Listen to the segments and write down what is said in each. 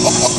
Whoa.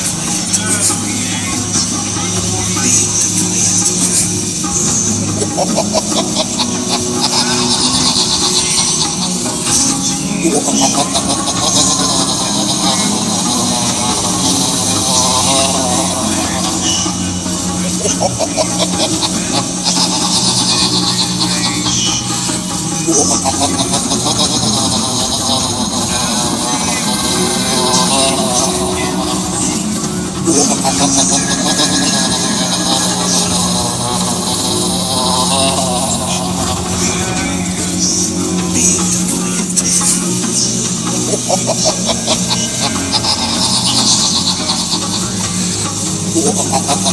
Oh, ハハハ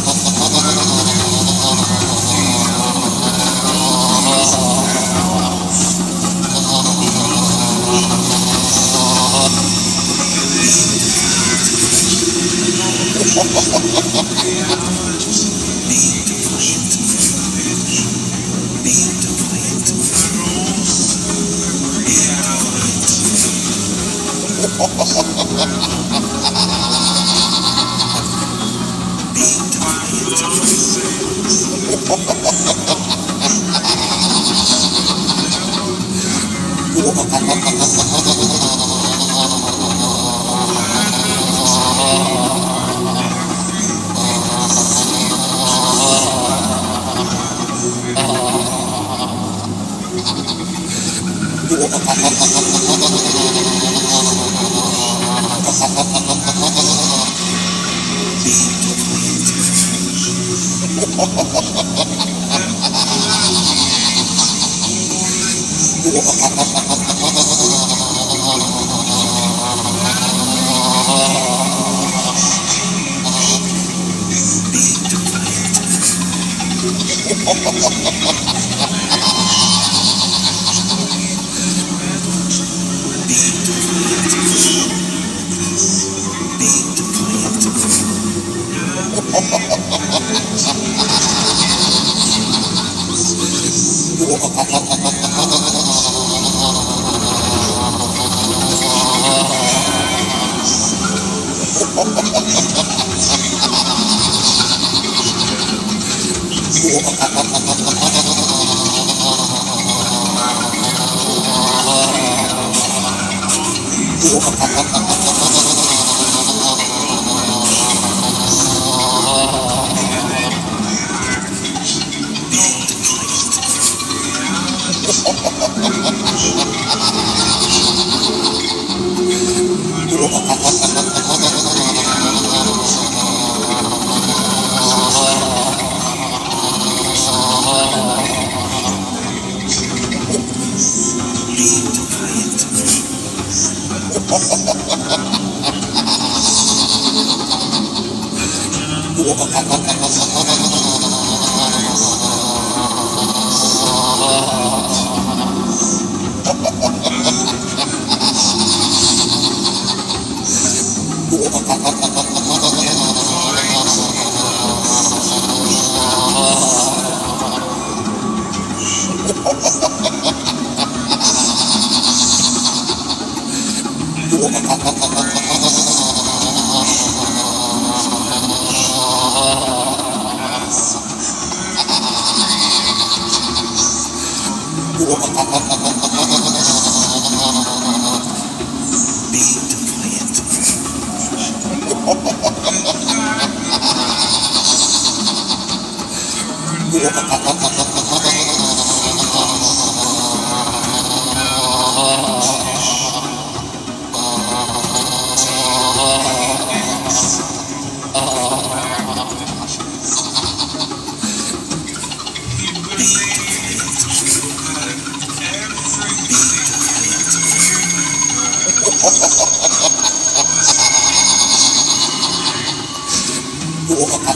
ハハハハハハハハハ Oh, ハハハハ Oh. Whoa.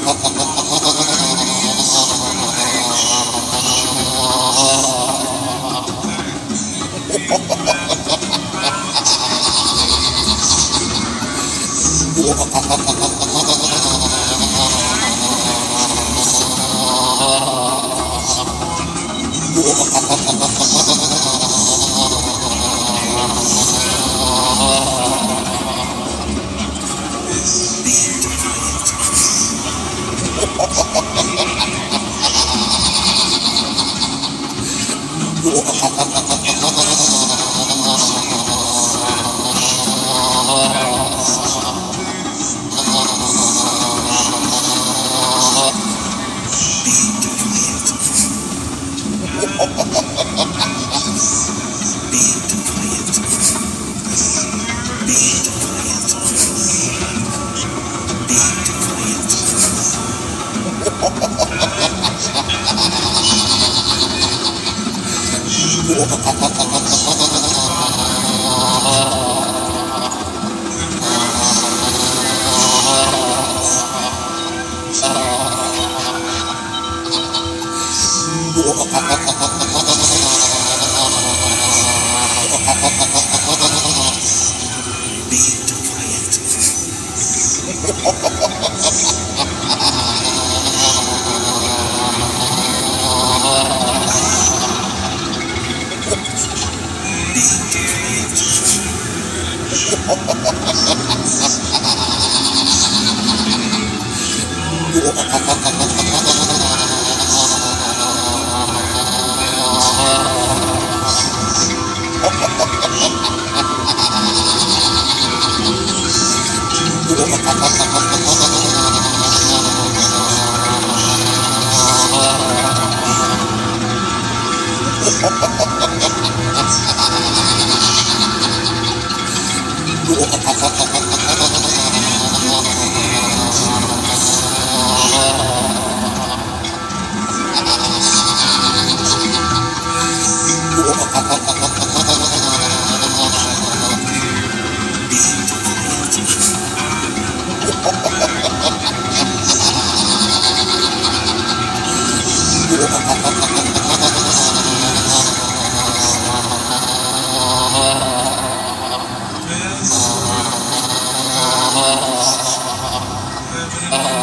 哇 Ha ha ha. Ha ha ha! ハハハハ Uh,